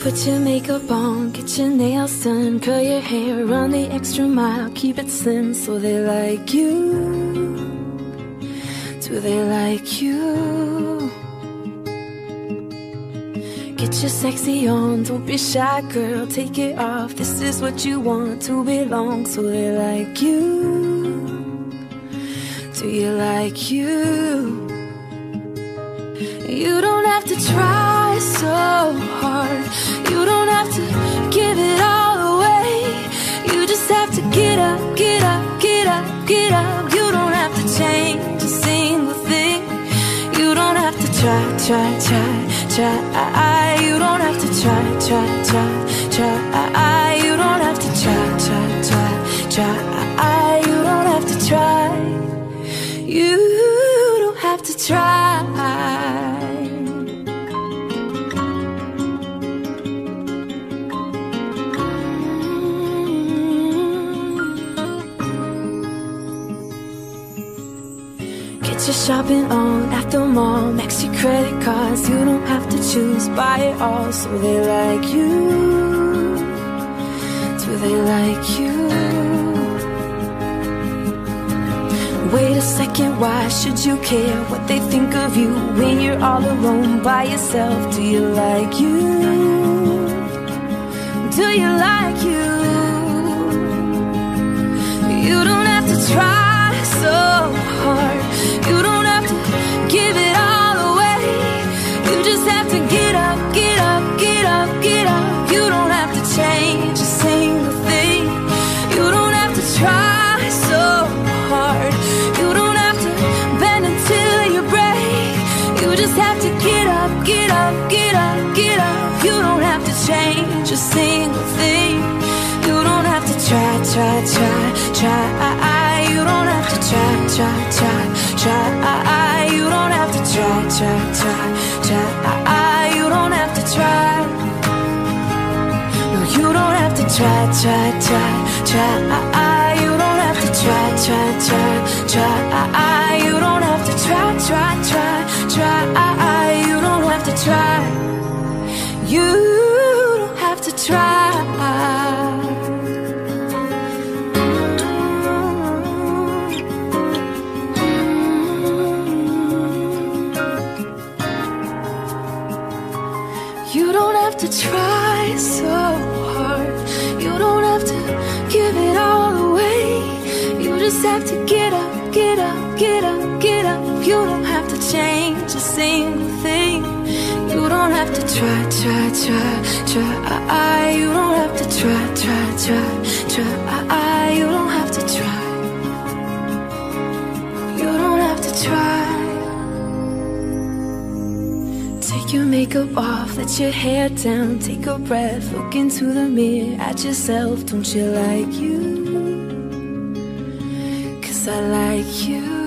put your makeup on, get your nails done, curl your hair, run the extra mile, keep it slim so they like you. Do they like you? Get your sexy on, don't be shy, girl, take it off. This is what you want to belong, so they like you. Do you like you? You don't have to try. You don't have to give it all away. You just have to get up, get up, get up, get up. You don't have to change a single thing. You don't have to try, try, try, try. You don't have to try, try, try, try. You don't have to try, try, try, try. Your shopping on at the mall. Max your credit cards. You don't have to choose. Buy it all so they like you. Do they like you? Wait a second, why should you care what they think of you when you're all alone by yourself? Do you like you? Do you like you? You don't have to try change a single thing. You don't have to try so hard. You don't have to bend until you break. You just have to get up, get up, get up, get up. You don't have to change a single thing. You don't have to try, try, try, try, try, try, try. You don't have to try, try, try, try. You don't have to try. No, you don't have to try, try, try, try. You don't have to try, try, try, try. Have to try so hard. You don't have to give it all away. You just have to get up, get up, get up, get up. You don't have to change a single thing. You don't have to try, try, try, try. You don't have to try, try, try, try. You don't have to try. You don't have to try. Makeup off, let your hair down, take a breath, look into the mirror at yourself. Don't you like you? Cause I like you.